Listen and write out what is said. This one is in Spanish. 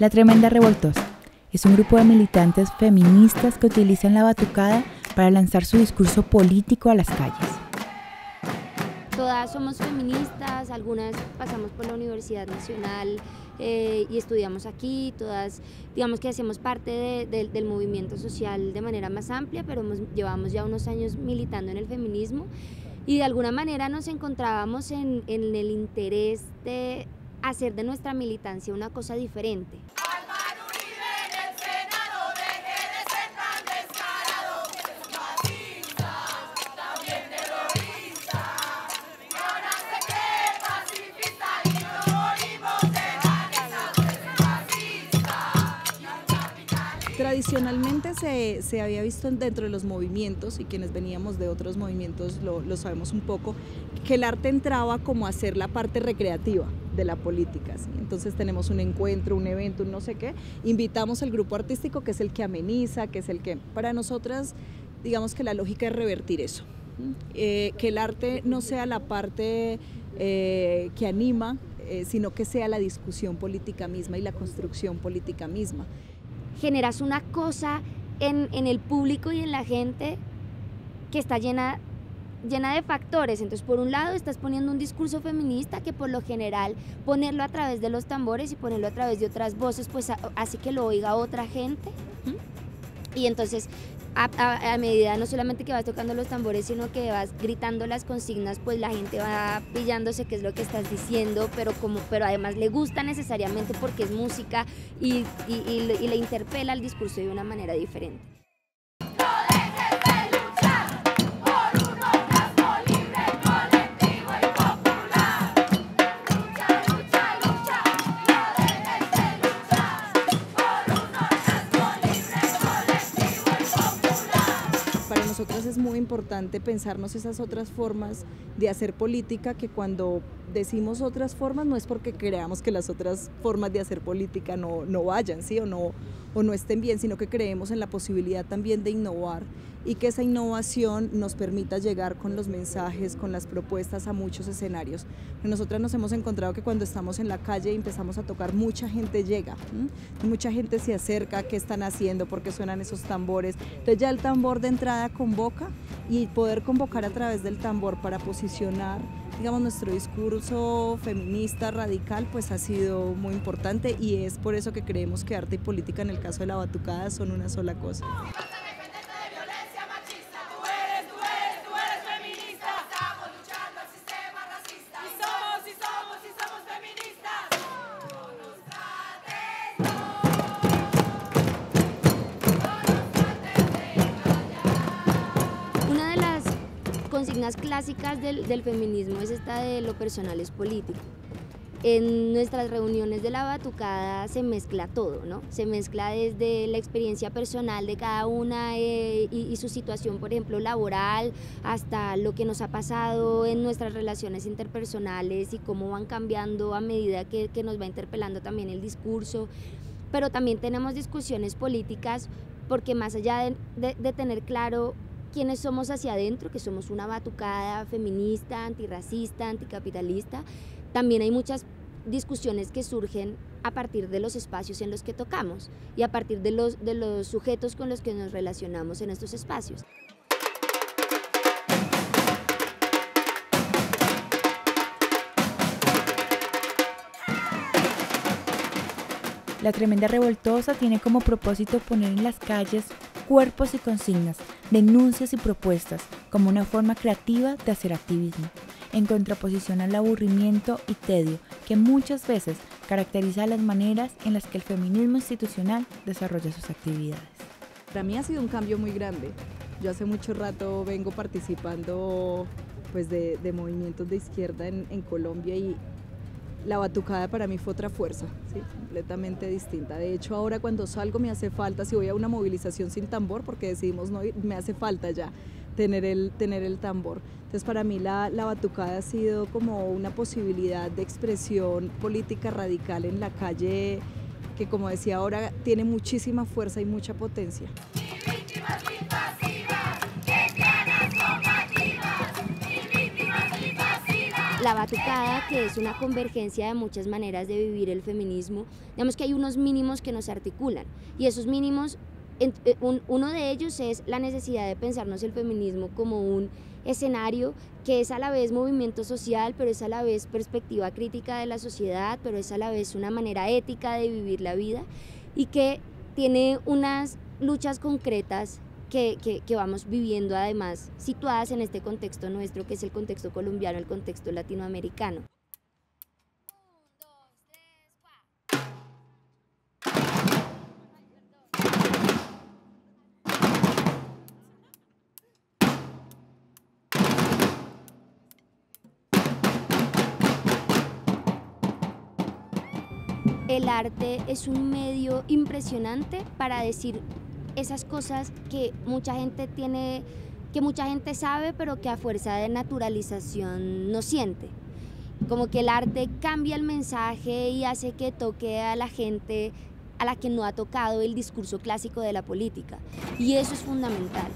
La Tremenda Revoltosa es un grupo de militantes feministas que utilizan la batucada para lanzar su discurso político a las calles. Todas somos feministas, algunas pasamos por la Universidad Nacional eh, y estudiamos aquí, todas digamos que hacemos parte del movimiento social de manera más amplia, pero llevamos ya unos años militando en el feminismo y de alguna manera nos encontrábamos en el interés de hacer de nuestra militancia una cosa diferente. Tradicionalmente se, se, había visto dentro de los movimientos, y quienes veníamos de otros movimientos lo, lo, sabemos un poco, que el arte entraba como a ser la parte recreativa de la política. Entonces tenemos un encuentro, un evento, un no sé qué, invitamos al grupo artístico que es el que ameniza, que es el que, para nosotras, digamos que la lógica es revertir eso, eh, que el arte no sea la parte eh, que anima, eh, sino que sea la discusión política misma y la construcción política misma generas una cosa en, el público y en la gente que está llena llena de factores. Entonces, por un lado, estás poniendo un discurso feminista que por lo general ponerlo a través de los tambores y ponerlo a través de otras voces, pues así que lo oiga otra gente. Y entonces a, medida no solamente que vas tocando los tambores, sino que vas gritando las consignas, pues la gente va pillándose qué es lo que estás diciendo, pero como, pero además le gusta necesariamente porque es música y, y le interpela el discurso de una manera diferente. Es muy importante pensarnos esas otras formas de hacer política que cuando decimos otras formas no es porque creamos que las otras formas de hacer política no, no vayan, ¿sí? O no, o no estén bien, sino que creemos en la posibilidad también de innovar y que esa innovación nos permita llegar con los mensajes, con las propuestas a muchos escenarios. Nosotras nos hemos encontrado que cuando estamos en la calle y empezamos a tocar, mucha gente llega, mucha gente se acerca, qué están haciendo, por qué suenan esos tambores. Entonces ya el tambor de entrada convoca y poder convocar a través del tambor para posicionar digamos, nuestro discurso feminista radical pues ha sido muy importante y es por eso que creemos que arte y política en el caso de la batucada son una sola cosa. Clásicas del, del, feminismo es esta de lo personal es político. En nuestras reuniones de la batucada se mezcla todo, ¿no? Se mezcla desde la experiencia personal de cada una eh, y, su situación, por ejemplo, laboral, hasta lo que nos ha pasado en nuestras relaciones interpersonales y cómo van cambiando a medida que, que nos va interpelando también el discurso. Pero también tenemos discusiones políticas porque más allá de, de tener claro quiénes somos hacia adentro, que somos una batucada feminista, antirracista, anticapitalista. También hay muchas discusiones que surgen a partir de los espacios en los que tocamos y a partir de los, de los sujetos con los que nos relacionamos en estos espacios. La tremenda revoltosa tiene como propósito poner en las calles cuerpos y consignas, denuncias y propuestas como una forma creativa de hacer activismo, en contraposición al aburrimiento y tedio que muchas veces caracteriza las maneras en las que el feminismo institucional desarrolla sus actividades. Para mí ha sido un cambio muy grande. Yo hace mucho rato vengo participando pues, de, movimientos de izquierda en, en Colombia y la batucada para mí fue otra fuerza, completamente distinta. De hecho, ahora cuando salgo me hace falta, si voy a una movilización sin tambor, porque decidimos no ir, me hace falta ya tener el, tener el tambor. Entonces para mí la, la batucada ha sido como una posibilidad de expresión política radical en la calle que como decía ahora tiene muchísima fuerza y mucha potencia. La batucada, que es una convergencia de muchas maneras de vivir el feminismo, digamos que hay unos mínimos que nos articulan y esos mínimos, eh, uno de ellos es la necesidad de pensarnos el feminismo como un escenario que es a la vez movimiento social, pero es a la vez perspectiva crítica de la sociedad, pero es a la vez una manera ética de vivir la vida y que tiene unas luchas concretas que, vamos viviendo además situadas en este contexto nuestro, que es el contexto colombiano, el contexto latinoamericano. el arte es un medio impresionante para decir esas cosas que mucha gente tiene, que mucha gente sabe, pero que a fuerza de naturalización no siente. Como que el arte cambia el mensaje y hace que toque a la gente a la que no ha tocado el discurso clásico de la política. Y eso es fundamental.